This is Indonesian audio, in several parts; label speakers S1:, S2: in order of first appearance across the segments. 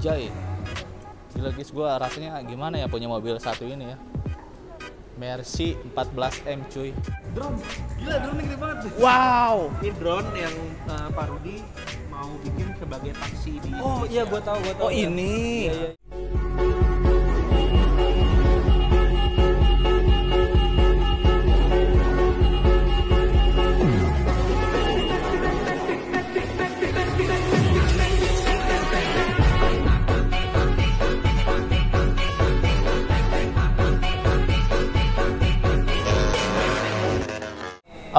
S1: Anjay. Gila guys, gua rasanya gimana ya punya mobil satu ini ya. Mercy 14M cuy.
S2: Drone. Gila drone gede banget.
S1: Wow.
S3: Ini drone yang uh, Pak Rudi mau bikin sebagai taksi di
S2: Oh iya gua tahu gua tahu.
S1: Oh ini.
S2: Iya, iya.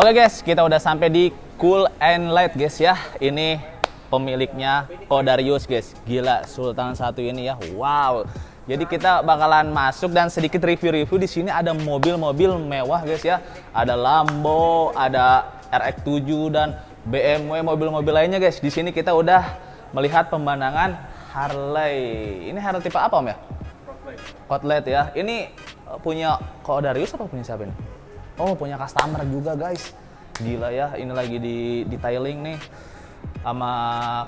S1: Oke guys, kita udah sampai di Cool and Light guys ya. Ini pemiliknya Kodarius guys. Gila Sultan satu ini ya. Wow. Jadi kita bakalan masuk dan sedikit review-review di sini ada mobil-mobil mewah guys ya. Ada Lambo, ada RX7 dan BMW mobil-mobil lainnya guys. Di sini kita udah melihat pemandangan Harley. Ini Harley tipe apa Om ya? Kotlet ya. Ini punya Kodarius apa punya siapa ini? Oh, punya customer juga, guys. Gila ya, ini lagi di detailing nih sama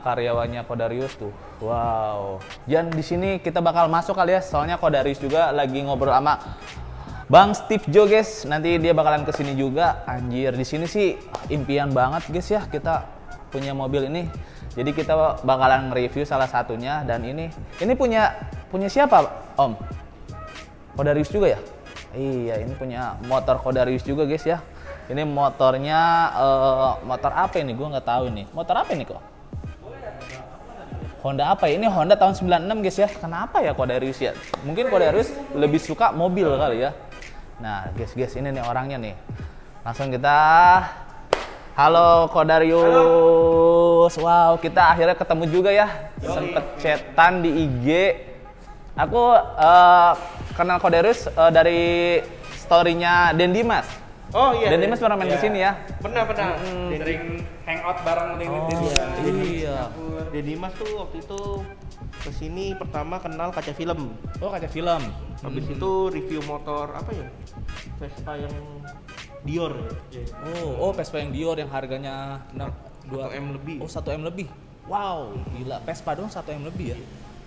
S1: karyawannya Kodarius tuh. Wow. Dan di sini kita bakal masuk kali ya, soalnya Kodarius juga lagi ngobrol sama Bang Steve Jo, guys. Nanti dia bakalan ke sini juga. Anjir, di sini sih impian banget, guys ya. Kita punya mobil ini. Jadi kita bakalan nge-review salah satunya dan ini ini punya punya siapa, Om? Kodarius juga ya? Iya, ini punya motor Kodarius juga guys ya. Ini motornya eh, motor apa ini? Gue nggak tahu ini. Motor apa ini kok? Honda apa ya? Ini Honda tahun 96 guys ya. Kenapa ya Kodarius ya? Mungkin Kodarius lebih suka mobil kali ya. Nah, guys, guys, ini nih orangnya nih. Langsung kita Halo Kodarius. Wow, kita akhirnya ketemu juga ya. Sempet chatan di IG. Aku eh, kenal Kodarius eh, dari story-nya Den Dimas.
S3: Oh iya.
S1: Den Dimas pernah main
S2: Iya.
S1: sini ya.
S3: Pernah pernah.
S1: Mm.
S3: Dedi-
S2: Sering hangout bareng dengan
S1: Oh,
S2: Dedi.
S1: iya.
S3: Dedi Mas tuh waktu itu ke sini pertama kenal kaca film.
S1: Oh, kaca film.
S3: Habis itu review motor apa ya? Vespa yang Dior.
S1: Oh, oh Vespa yang Dior yang harganya 6
S3: 2 M lebih.
S1: Oh, 1 M lebih. Wow, gila. Vespa dong 1 M lebih ya.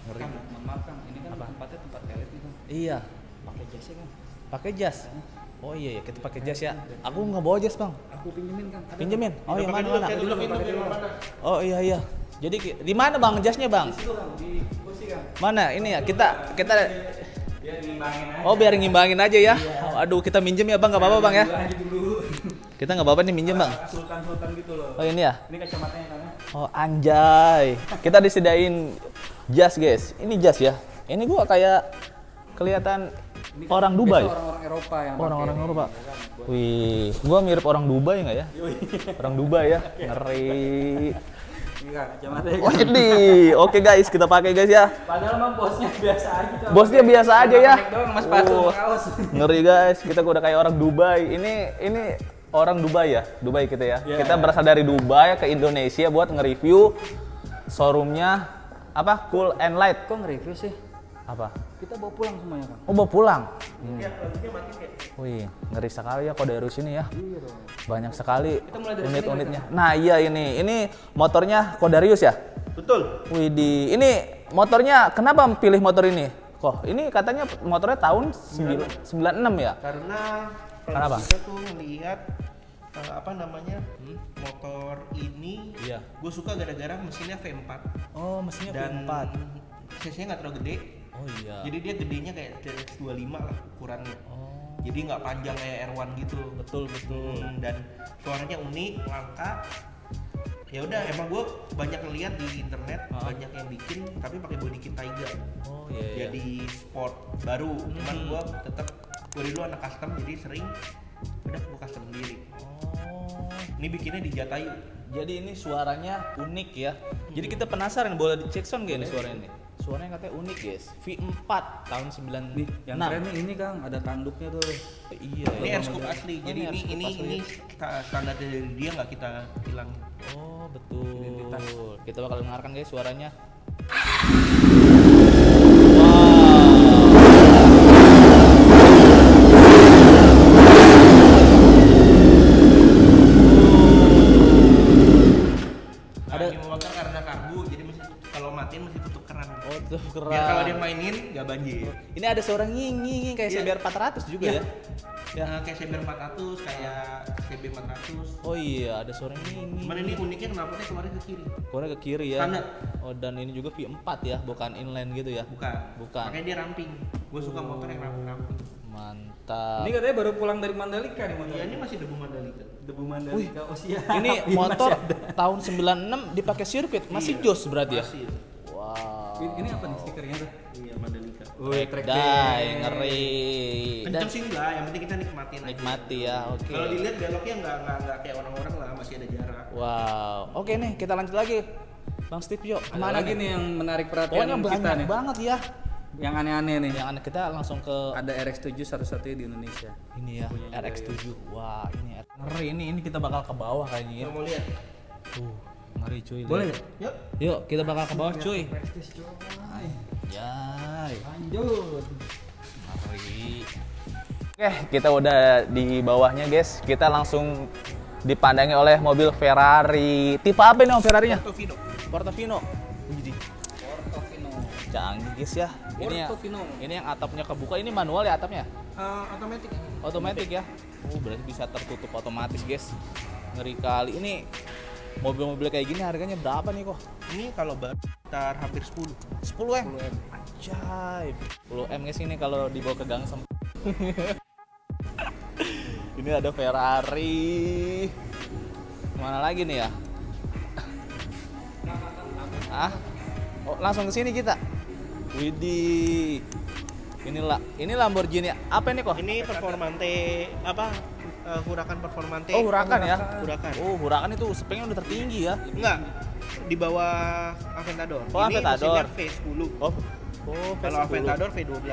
S1: Ngeri.
S2: Kang, mohon maaf Kang, ini kan tempatnya tempat elit nih Kang.
S1: Iya.
S2: Pakai jasnya kan?
S1: Pakai jas. Oh iya ya, kita pakai jas ya. Aku nggak bawa jas, Bang.
S2: Aku pinjemin Kang. Ada
S1: Pinjemin. Oh,
S3: Pakai
S1: mana mana?
S3: dulu,
S2: dulu.
S3: dulu?
S1: Oh iya iya. Jadi di mana Bang jasnya, Bang?
S2: Itu Kang, di kursi Kang.
S1: Mana? Ini ya. Kita kita
S2: Biar ngimbangin aja.
S1: Oh, biar ngimbangin aja ya. Oh, aduh, kita minjem ya, Bang. Nggak apa-apa, Bang ya. Kita nggak apa-apa nih minjem, Bang.
S2: Sultan-sultan gitu loh.
S1: Oh, ini ya.
S2: Ini kacamatanya Kang. ya.
S1: Oh, anjay. Kita disediain jas, guys. Ini jas ya. Ini gua kayak kelihatan
S2: Ini kan
S1: orang Dubai.
S2: Orang-orang Eropa yang
S1: Oh, orang-orang. Eropa.
S2: Ya kan,
S1: Wih, gua mirip orang Dubai nggak ya? Orang Dubai ya, ngeri.
S2: Kacamatanya.
S1: Wah, ini. Oke guys, kita pakai guys ya.
S2: Padahal mah bosnya biasa aja.
S1: Bosnya biasa aja ya.
S2: Mas
S1: Oh, ngeri guys, kita udah kayak orang Dubai. Ini ini orang Dubai ya, Dubai kita ya.
S2: Iya.
S1: Kita berasal dari Dubai ke Indonesia buat nge-review showroomnya apa Cool and Light.
S2: Kok nge-review sih?
S1: Apa?
S2: Kita bawa pulang semuanya Kang.
S1: Oh, mau pulang. Hmm.
S3: Ya, mati kayak.
S1: Wih, ngeri sekali ya Kodarus ini ya.
S2: Iya.
S1: Banyak sekali
S2: dari
S1: unit-unitnya. Nah, iya ini. Ini motornya Kodarius ya?
S3: Betul.
S1: Wih, di ini motornya kenapa pilih motor ini? Kok ini katanya motornya tahun 9 96 ya?
S3: Karena
S1: Kenapa?
S3: kita tuh ngelihat eh, apa namanya motor ini
S1: Iya.
S3: gue suka gara-gara mesinnya V4
S1: Oh, mesinnya
S3: dan
S1: V4.
S3: cc-nya nggak terlalu gede
S1: Oh iya.
S3: jadi dia gedenya kayak TRX 25 lah ukurannya
S1: Oh,
S3: jadi nggak panjang kayak R1 gitu
S1: betul betul.
S3: Hmm, dan suaranya unik langka ya udah emang gue banyak ngeliat di internet
S1: Ah.
S3: banyak yang bikin tapi pakai body kit Taiga
S1: Oh iya iya.
S3: jadi sport baru cuman
S1: Hmm.
S3: gue tetap gue dulu anak custom jadi sering udah gue custom sendiri
S1: Oh.
S3: Ini bikinnya di Jatayu
S1: Jadi ini suaranya unik ya. Jadi kita penasaran boleh dicek sound gak ini suaranya ini? Suaranya katanya unik guys. V4 tahun 96.
S2: Nih, yang keren nih ini Kang, ada tanduknya tuh.
S1: Iya.
S3: ini
S1: iya.
S3: air scoop asli
S1: Oh,
S3: jadi ini ini
S1: asli.
S3: ini sta- standar dari dia nggak kita hilang
S1: Oh betul.
S2: Identitas.
S1: Kita bakal dengarkan guys suaranya.
S3: Mainin nggak banjir.
S1: Ini ada nging nging nging kayak
S3: Iya.
S1: CBR 400 juga ya.
S3: Ya. kayak CB 400, kayak CB 400.
S1: Oh iya, ada suara nging nging.
S3: Cuman ini uniknya kenapa dia kemarin ke kiri?
S1: Keluarnya ke kiri ya.
S3: Kanan.
S1: Oh dan ini juga V4 ya, bukan inline gitu ya.
S3: Bukan.
S1: Bukan.
S3: Makanya dia ramping. Gue suka motor yang ramping-ramping.
S1: Mantap.
S2: Ini katanya baru pulang dari Mandalika nih motor.
S3: Iya, ini masih debu Mandalika.
S2: Debu Mandalika. Oh siap.
S1: Ini motor tahun 96 dipakai sirkuit, masih
S3: Iya.
S1: jos berarti ya.
S3: Masih.
S1: Wow.
S2: Ini- Ini apa nih stikernya tuh? Wih,
S1: Dai, ngeri. Dan
S3: Kenceng sih enggak, yang penting kita nikmatin aja.
S1: nikmati ya, oke.
S3: Kalau dilihat beloknya enggak enggak enggak kayak orang-orang lah, masih ada jarak.
S1: Wow. Oke nih, kita lanjut lagi. Bang Steve yuk.
S2: Ada lagi nih yang menarik perhatian
S1: Pokoknya
S2: kita
S1: banyak
S2: nih.
S1: banget ya.
S2: Yang aneh-aneh nih.
S1: Yang aneh kita langsung ke
S2: Ada RX7 satu-satunya di Indonesia.
S1: ini ya,
S2: Punya
S1: RX7. Wah, ini ngeri ini. Ini kita bakal ke bawah kayaknya ya.
S3: Mau lihat?
S1: Tuh, ngeri cuy.
S2: Boleh?
S3: Yuk.
S1: Yuk, kita bakal ke bawah cuy.
S2: Prestis.
S1: Yay.
S2: Lanjut.
S1: Ngeri. Oke, kita udah di bawahnya guys. Kita langsung dipandangi oleh mobil Ferrari. Tipe apa nih om Ferrarinya?
S3: Portofino.
S1: Portofino.
S2: Portofino.
S1: canggih guys ya. Ini yang,
S2: Portofino.
S1: ini yang atapnya kebuka. Ini manual ya atapnya?
S3: Eh, otomatis.
S1: Otomatis ya. Oh, berarti bisa tertutup otomatis guys. Ngeri kali. Ini mobil-mobil kayak gini harganya berapa nih kok?
S3: Ini kalau baru sekitar hampir 10.
S1: 10 M. 10 M. Anjay. 10 M guys ini kalau dibawa ke gang sem. ini ada Ferrari. Mana lagi nih ya? Ah? Oh, langsung ke sini kita. Widih. Inilah, ini Lamborghini apa ini kok?
S3: Ini performante apa? Eh, Huracan performante.
S1: Oh, Huracan ya?
S3: Huracan.
S1: Oh, Huracan itu speknya udah tertinggi ya.
S3: Enggak. Di bawah Aventador.
S1: Oh,
S3: ini
S1: Aventador.
S3: mesinnya V10.
S1: Oh. Oh,
S3: Kalau
S1: V10.
S3: Aventador V12.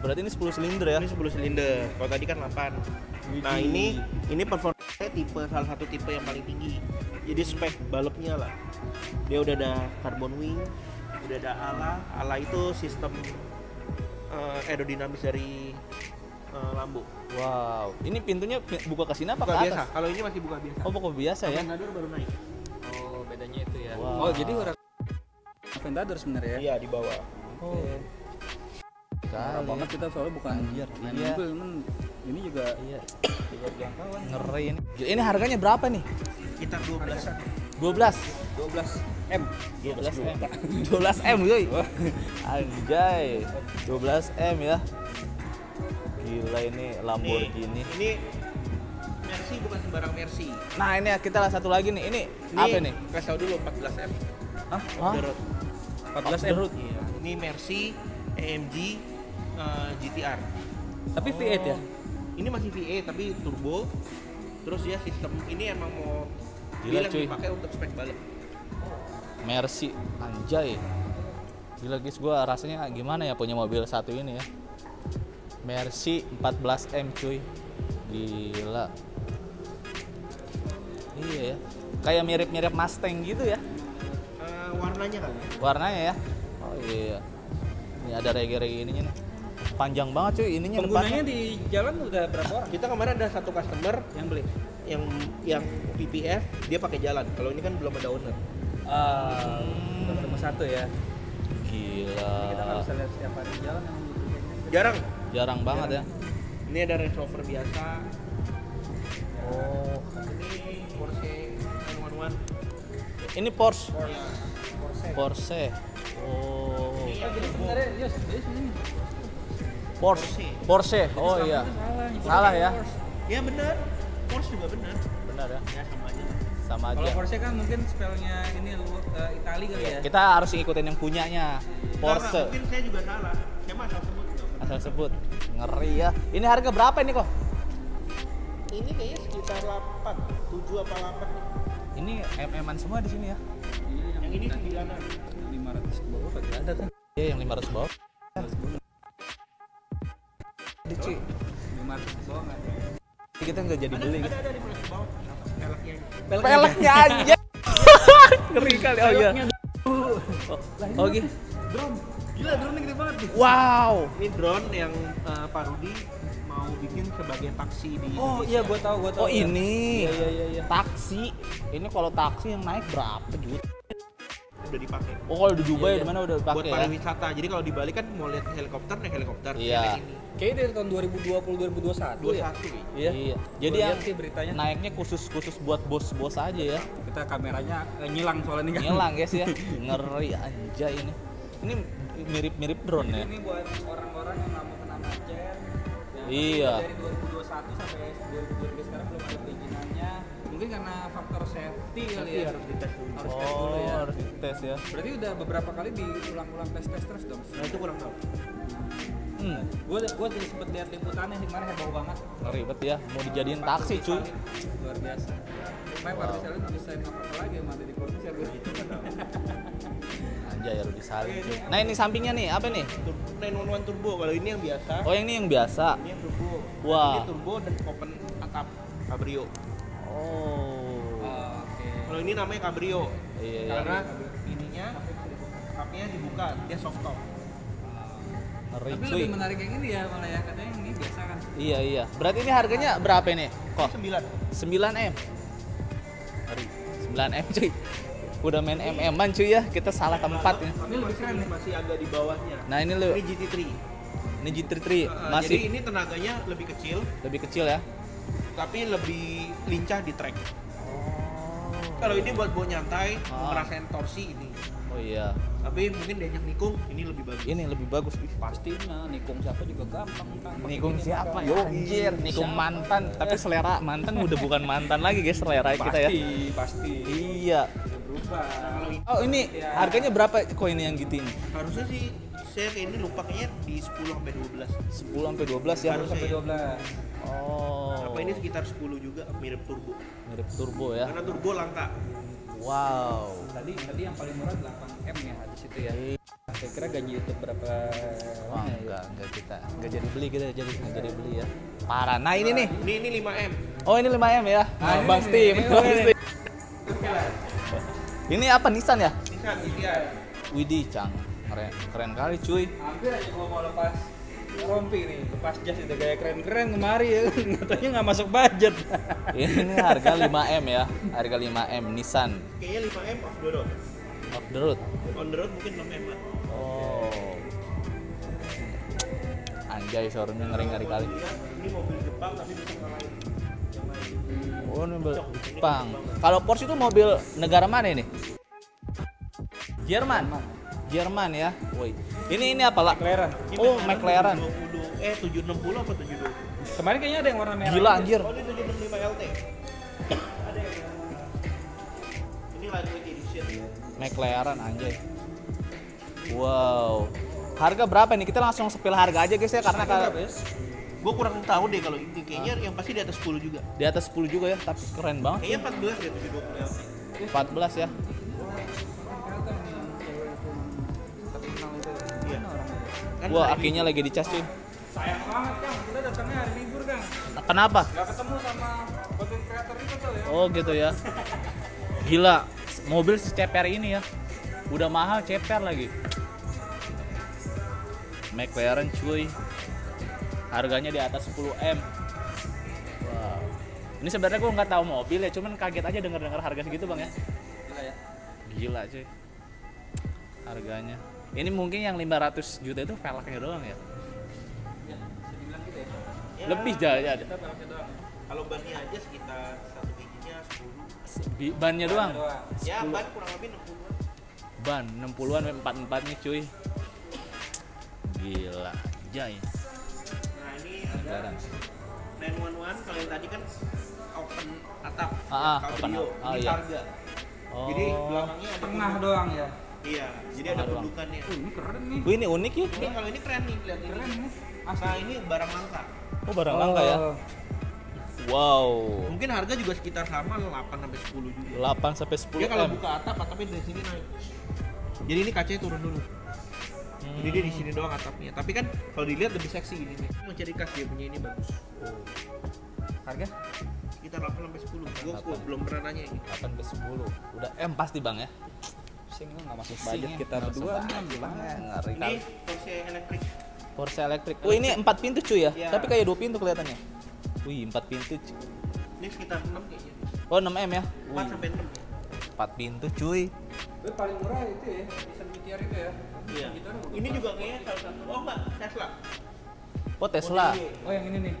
S1: Berarti ini 10 silinder ya?
S3: Ini 10 silinder. Kalau tadi kan 8. Nah, ini ini performanya tipe salah satu tipe yang paling tinggi. Jadi spek balapnya lah. Dia udah ada carbon wing, udah ada ala. Ala itu sistem eh, aerodinamis dari eh, Lambo.
S1: Wow. Ini pintunya pi- buka ke sini apa
S3: Buka
S1: ke
S3: biasa.
S1: atas?
S3: Kalau ini masih buka biasa.
S1: Oh, buka biasa ya?
S3: Aventador baru naik.
S2: Oh, bedanya itu ya.
S1: Wow.
S2: Oh, jadi Huracan Aventador sebenarnya ya.
S3: Iya, di bawah.
S1: Oh.
S2: Parah
S1: Kali.
S2: banget kita soalnya bukan
S1: Anjir,
S2: main
S1: iya.
S2: mobil, cuman ini juga
S1: Iya.
S2: juga jangkauan.
S1: Ngeri ini. Ini harganya berapa nih?
S3: Kita 12-an.
S1: 12.
S2: 12 M.
S1: 12 M. 12 M, yoi. Anjay. 12 M ya. Gila ini Lamborghini.
S3: Nih, ini Mercy bukan sembarang Mercy.
S1: Nah, ini kita satu lagi nih. Ini,
S3: Ini
S1: apa nih?
S3: Kasih tau dulu 14M.
S2: Hah?
S1: Hah?
S3: The road.
S2: 14 M.
S3: Iya. Ini Mercy AMG eh, GTR.
S2: Tapi V8 ya?
S3: Ini masih V8 tapi turbo. Terus ya sistem ini emang mau
S1: Gila,
S3: bilang
S1: cuy.
S3: dipakai untuk spek balap.
S1: Mercy. Anjay. Gila guys, gua rasanya gimana ya punya mobil satu ini ya. Mercy 14M cuy. Gila. Iya ya. Kayak mirip-mirip Mustang gitu ya.
S3: Eh, warnanya kan?
S1: Warnanya ya. Oh iya. Ini ada rege-rege ininya nih. Panjang banget cuy ininya
S2: Penggunanya
S1: depannya.
S2: di jalan udah berapa orang
S3: Kita kemarin ada satu customer
S2: yang beli?
S3: yang yang PPF dia pakai jalan. Kalau ini kan belum ada owner.
S2: Udah ketemu satu ya.
S1: Gila.
S2: Kita nggak bisa lihat setiap hari di jalan yang.
S3: Jarang.
S1: Jarang banget ya.
S3: Ini ada Range Rover biasa.
S1: Oh.
S3: Ini Porsche 911.
S1: Ini Porsche.
S3: Iya, Porsche.
S1: Porsche. Oh.
S3: Ini yang
S2: Jadi
S3: turbo.
S2: sebenarnya Yus, ini
S1: Porsche. Porsche. Oh iya.
S2: salah.
S1: Salah ya.
S2: Porsche.
S3: Ya benar. Porsche juga benar.
S1: Benar ya.
S3: Ya sama aja.
S1: Sama
S2: Kalau
S1: aja.
S2: Porsche kan mungkin spellnya ini lu uh, Itali kali ya.
S1: Kita harus ngikutin yang punyanya. Porsche.
S3: enggak, mungkin saya juga salah. Saya mah sebut.
S1: Asal sebut. Ngeri ya. Ini harga berapa ini kok?
S3: Ini kayaknya sekitar 8, 7 apa 8 nih.
S1: Ini MM-an semua di sini ya.
S2: Iya,
S3: Yang ini 9-an.
S2: 500 ke bawah kagak ada kan?
S1: Iya, yang 500 bawah. Di cuy.
S2: 500 ke bawah nggak ada.
S1: Kita nggak jadi beli.
S3: Ada ada di plus bawah. Peleknya.
S1: Peleknya aja. Ngeri kali. Oh iya. Oh, oh gitu.
S2: Drone. Gila drone gede banget nih.
S1: Wow.
S3: Ini drone yang eh, Pak Rudi mau bikin sebagai taksi di
S2: Oh iya gua tahu gua tahu.
S1: Oh ini.
S2: Iya iya iya iya.
S1: Taksi. Ini kalau taksi yang naik berapa juta?
S3: udah dipakai.
S1: Oh, kalau di Dubai
S2: Iya, iya.
S1: di mana udah
S3: Buat
S1: pakai ya?
S3: pariwisata. Jadi kalau di Bali kan mau lihat helikopter naik helikopter.
S1: Iya.
S3: ini.
S2: Kayaknya dari tahun 2020 2021 ya.
S3: 21 ya.
S2: Iya.
S1: Iya. Jadi yang
S2: sih beritanya.
S1: naiknya khusus khusus buat bos-bos aja ya.
S2: Kita kameranya eh, nyilang soalnya nih kan.
S1: Ngilang guys ya. Ngeri anjay ini. Ini mirip-mirip drone ya.
S2: Ini buat orang-orang yang nggak mau kena macet. yang
S1: Iya.
S2: Dari 2021 sampai 2023 sekarang belum ada perizinannya. Mungkin karena faktor safety kali ya.
S3: harus dites dulu.
S2: Harus tes dulu ya.
S1: Oh, harus dites ya.
S2: Berarti udah beberapa kali diulang-ulang tes-tes terus dong.
S3: Nah itu kurang tahu.
S1: Hmm,
S2: Gue gue jadi sempet lihat liputannya sih kemarin heboh banget.
S1: ribet ya. Mau dijadiin taksi cuy.
S2: Luar biasa. Main wow. Salin bisa apa lagi sama Deddy Corbuzier gue.
S1: Anjay harus disalin cuy. Nah ini sampingnya nih apa nih?
S3: Tur- 911 turbo kalau ini yang biasa.
S1: Oh yang ini yang biasa.
S3: Ini yang turbo.
S1: Wah.
S3: Ini turbo dan open atap cabrio.
S1: Oh.
S2: Oke.
S3: Kalau ini namanya cabrio.
S1: Iya, iya.
S3: Karena ininya atapnya dibuka, dia soft top.
S1: Ngeri
S2: Tapi
S1: cuy.
S2: lebih menarik yang ini ya malah ya katanya yang ini biasa kan.
S1: Iya iya. Berarti ini harganya berapa nih? Kok?
S3: 9.
S1: 9 m. Ngeri. 9 m cuy. Udah main MM-an cuy ya. Kita salah tempat ya.
S3: Ini lebih keren nih, masih agak di bawahnya.
S1: Nah ini lu
S3: Ini GT3.
S1: ini GT3
S3: Uh,
S1: masih
S3: Jadi ini tenaganya lebih kecil,
S1: lebih kecil ya.
S3: tapi lebih lincah di track.
S1: Oh.
S3: Kalau ini buat bawa nyantai,
S1: Ah.
S3: ngerasain torsi ini.
S1: Oh iya.
S3: Tapi mungkin diajak nikung, ini lebih bagus.
S1: Ini lebih bagus.
S2: Pastinya nikung siapa juga gampang kan.
S1: Nikung siapa? Yo, anjir, nikung mantan. Tapi selera mantan udah bukan mantan lagi guys, selera kita ya.
S2: Pasti, pasti.
S1: Iya.
S2: Berubah.
S3: Kalau ini
S1: Oh ini harganya berapa kok ini yang gitu ini?
S3: harusnya sih saya kayak ini lupa kayaknya di 10 sampai 12.
S1: 10 sampai 12 ya.
S3: Harus.
S2: Sampai 12.
S1: Oh.
S3: Apa ini sekitar 10 juga mirip turbo.
S1: mirip turbo ya.
S3: Karena turbo langka.
S1: Wow.
S2: Tadi tadi yang paling murah 8M ya di situ ya.
S1: Iya.
S2: Saya kira gaji YouTube berapa
S1: Wah,
S2: ya?
S1: enggak, enggak kita. Enggak jadi beli kita jadi enggak jadi beli ya. Parah. Nah, ini nih.
S3: Ini ini 5M.
S1: Oh, ini 5M ya.
S2: Nah, ini
S1: Bang. Steve. Bang. Steve. Ini apa Nissan ya?
S3: Nissan GTR.
S1: Widih, Cang. Keren, keren kali cuy.
S2: Hampir aja gua mau lepas rompi nih, lepas jas itu gaya keren-keren kemari ya. Katanya nggak masuk budget.
S1: Ini harga 5M ya. Harga 5M Nissan
S3: Kayaknya 5M off the road.
S1: off the road.
S3: On the road mungkin 6M lah.
S1: Oh. Anjay, showroomnya ngeri-ngeri kali.
S3: Ini mobil Jepang tapi yang lain.
S1: Oh, mobil Jepang. Kalau Porsche itu mobil negara mana ini? Jerman. Jerman ya. Woi. Ini ini apa lah?
S2: McLaren.
S3: Ini
S1: Oh, McLaren.
S3: 720, eh 760 apa 720?
S2: Kemarin kayaknya ada yang warna merah.
S1: Gila anjir.
S3: Oh, ini 765 LT. Ada yang Ini lightweight edition.
S1: McLaren anjay. Wow. Harga berapa nih? Kita langsung sepil harga aja guys ya karena kalau
S3: Gue kurang tahu deh kalau ini kayaknya yang pasti di atas 10 juga.
S1: di atas 10 juga ya, tapi keren banget.
S3: Kayaknya 14 ya 720 LT.
S1: 14 ya.
S3: Iya. Kan
S1: Wah,
S3: hari
S1: akinya lagi dicas cuy.
S2: Sayang banget Kang, kita datangnya hari libur Kang.
S1: Kenapa?
S2: Gak ketemu sama content creator itu tuh ya.
S1: Oh gitu ya. Gila, mobil seceper ini ya. Udah mahal ceper lagi. McLaren cuy. Harganya di atas 10M. Wow. Ini sebenarnya gue nggak tahu mobil ya, cuman kaget aja denger-dengar harga segitu bang ya.
S2: Gila ya.
S1: Gila cuy. Harganya. Ini mungkin yang 500 juta itu velgnya doang ya.
S2: Ya, gitu ya.
S3: Ya,
S1: Lebih jauh ya.
S2: Doang.
S3: Kalau bannya aja sekitar satu bijinya 10.
S1: Bi- Bannya doang.
S3: Ya, ban kurang lebih 60-an.
S1: Ban 60-an 44 nih cuy. Gila, jay. Jarang.
S3: 911 kalau yang tadi kan open atap
S1: Ah, ah,
S3: cabrio.
S1: open up. Ah,
S3: ini
S1: iya.
S3: harga.
S1: Oh.
S3: Jadi belakangnya ada
S2: Tengah doang ya.
S3: Iya, jadi
S1: Tengah
S3: ada
S1: doang.
S3: pundukannya.
S2: Oh, ini keren nih.
S1: Wih, ini unik ya.
S3: Ini kalau ini keren nih, lihat ini.
S2: Keren nih.
S3: Nah, ini barang langka.
S1: Oh, barang langka ya. Wow.
S3: Mungkin harga juga sekitar sama 8 sampai 10 juga.
S1: 8 sampai 10
S3: Dia kalau buka atap, atapnya dari sini naik. Jadi ini kacanya turun dulu. Jadi dia di sini doang atapnya. Tapi kan kalau dilihat lebih seksi gini nih. Mau ciri khas dia punya ini bagus.
S2: Harga?
S3: Sekitar 8 sampai 10. Gua, gua
S1: 8.
S3: belum pernah nanya ini.
S1: 8 ke 10. Udah M pasti, Bang ya.
S2: Pusing lu nggak masuk budget
S1: ya,
S2: kita
S1: nggak
S2: berdua
S3: Ini. Porsche elektrik.
S1: Porsche elektrik. Oh, ini 4 pintu cuy ya.
S3: Iya.
S1: Tapi kayak 2 pintu kelihatannya. Wih, 4 pintu. cuy.
S3: Ini sekitar 6 kayaknya.
S1: Oh, 6M ya.
S3: 4
S1: Wih,
S3: sampai 6.
S1: 4 pintu cuy.
S2: Tapi paling murah itu ya, Nissan Meteor itu ya.
S3: Iya. Ini juga kayaknya salah satu. Oh enggak, Tesla.
S1: Oh Tesla.
S3: Y.
S2: Oh yang ini nih.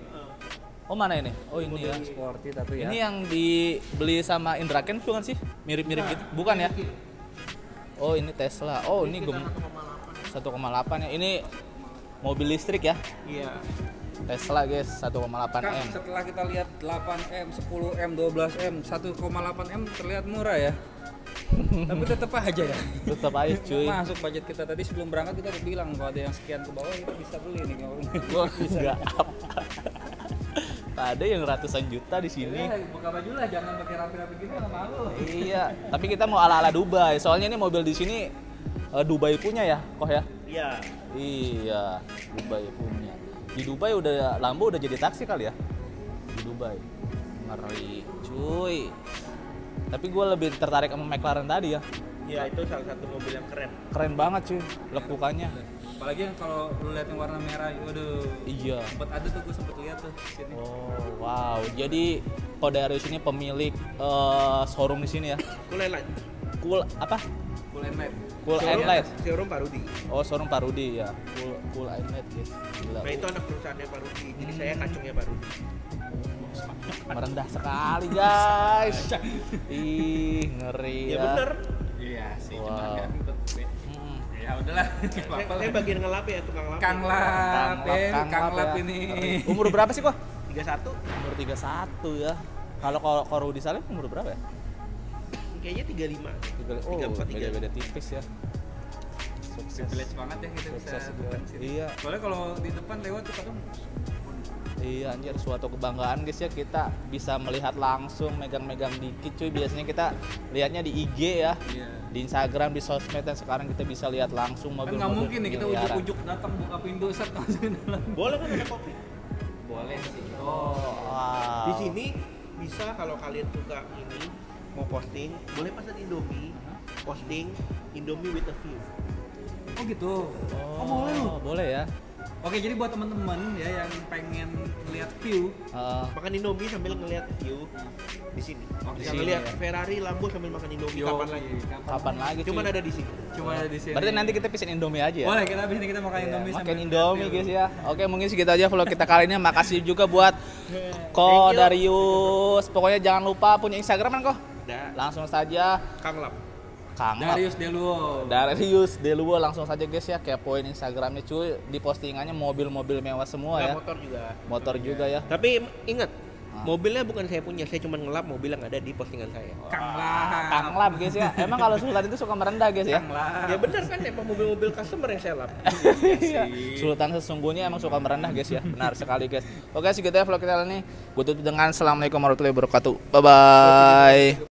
S1: Oh mana ini? Oh ini ya.
S2: Sporty tapi ya.
S1: Ini yang dibeli sama Indra Ken bukan sih? Mirip-mirip gitu? Bukan ya? Oh ini Tesla. Oh ini gem 1,8 ya. Ini mobil listrik ya.
S3: Iya.
S1: Tesla guys 1,8
S2: Kang,
S1: M.
S2: setelah kita lihat 8M, 10M, 12M, 1,8M terlihat murah ya. Tapi tetap aja ya.
S1: Tetap aja cuy.
S2: Masuk budget kita tadi sebelum berangkat kita udah bilang kalau ada yang sekian ke bawah kita bisa beli nih kalau
S1: enggak apa. Ada yang ratusan juta di sini.
S2: Ya, buka baju lah, jangan pakai rapi-rapi gitu nggak malu.
S1: Iya, tapi kita mau ala-ala Dubai. Soalnya ini mobil di sini eh, Dubai punya ya, kok ya?
S3: Iya.
S1: Iya, Dubai punya. Di Dubai udah Lambo udah jadi taksi kali ya? Di Dubai. Ngeri, cuy. Tapi gue lebih tertarik sama McLaren tadi ya.
S3: Iya, itu salah satu mobil yang keren.
S1: Keren banget cuy, lekukannya.
S2: Apalagi yang kalau lu lihat yang warna merah, waduh.
S1: Iya.
S2: Sempet ada tuh gue sempet lihat tuh sini.
S1: Oh, wow. Jadi Kodarius ini pemilik eh, showroom di sini ya.
S3: Cool and Light.
S1: Cool apa?
S2: Cool and light.
S1: Cool and
S3: Showroom-
S1: Light.
S3: Showroom Parudi.
S1: Oh, showroom Parudi ya. Cool Cool and Light guys. Gila.
S3: Nah itu anak perusahaannya Parudi. Jadi saya kacungnya Parudi.
S1: Merendah sekali guys. Ih, ngeri
S3: Ya
S1: ya.
S3: bener.
S2: Iya sih,
S1: Wow.
S2: cuman kan tetep ya. Ya udahlah, apa-apa
S3: saya bagian ngelap ya, tukang lap.
S2: Kang Lap, eh, Kang Lap
S1: ya.
S2: ini.
S1: Umur berapa sih kok?
S3: 31.
S1: Umur 31 ya. Kalau kalau kalau Rudi Salim umur berapa ya?
S3: Kayaknya 35.
S1: Tiga, oh,
S3: 34, 35.
S1: beda-beda tipis ya. Sukses.
S2: Privilege banget ya kita bisa
S1: Sukses
S2: depan sini.
S1: Iya.
S2: Soalnya kalau di depan lewat tuh kadang
S1: Iya anjir suatu kebanggaan guys ya kita bisa melihat langsung megang-megang dikit cuy biasanya kita lihatnya di IG ya
S2: Iya.
S1: di Instagram di sosmed dan sekarang kita bisa lihat langsung
S2: Kan
S1: mobil
S2: nggak mungkin nih kita ujuk-ujuk datang buka pintu set langsung dalam.
S3: Boleh kan ada kopi?
S2: Boleh sih.
S1: Oh, wow.
S3: Di sini bisa kalau kalian suka ini mau posting, boleh pesan Indomie, posting Indomie with a view.
S2: Oh gitu.
S1: Oh,
S2: Oh, boleh lu.
S1: boleh ya.
S2: Oke, jadi buat teman-teman ya yang pengen lihat view,
S1: Heeh.
S3: Makan Indomie sambil ngeliat view di sini.
S2: Oh,
S3: Bisa
S1: di sini
S3: ngeliat
S1: ya.
S3: Ferrari, Lambo sambil makan Indomie
S2: Yo,
S3: kapan lagi?
S1: kapan lagi cuy?
S3: Cuman ada di sini.
S2: Cuma ada di sini.
S1: Berarti nanti kita pesen Indomie aja ya.
S2: Boleh kita habis ini kita makan
S1: Iya,
S2: Indomie
S1: makan
S2: sambil
S1: Indomie
S2: lihat
S1: guys ya. Oke mungkin segitu aja vlog kita kali ini. Makasih juga buat Ko. Darius. Pokoknya jangan lupa punya Instagram kan kok.
S3: Dah.
S1: Langsung saja
S3: Kang Lap.
S1: Kang.
S2: Darius Deluo.
S1: Darius Deluo langsung saja guys ya kepoin Instagramnya cuy di postingannya mobil-mobil mewah semua
S3: Nggak
S1: ya
S3: motor juga.
S1: motor juga ya
S3: Tapi ingat,
S1: Ah.
S3: mobilnya bukan saya punya, saya cuma ngelap mobil yang ada di postingan saya.
S2: Kang Lap.
S1: Kang Lap guys ya emang kalau Sultan itu suka merendah guys ya
S2: Kang Lap.
S3: Ya benar kan emang mobil-mobil customer yang saya lap.
S1: Iya. Sultan sesungguhnya emang suka merendah guys ya benar sekali guys oke segitu ya vlog kita kali ini gue tutup dengan assalamualaikum warahmatullahi wabarakatuh bye bye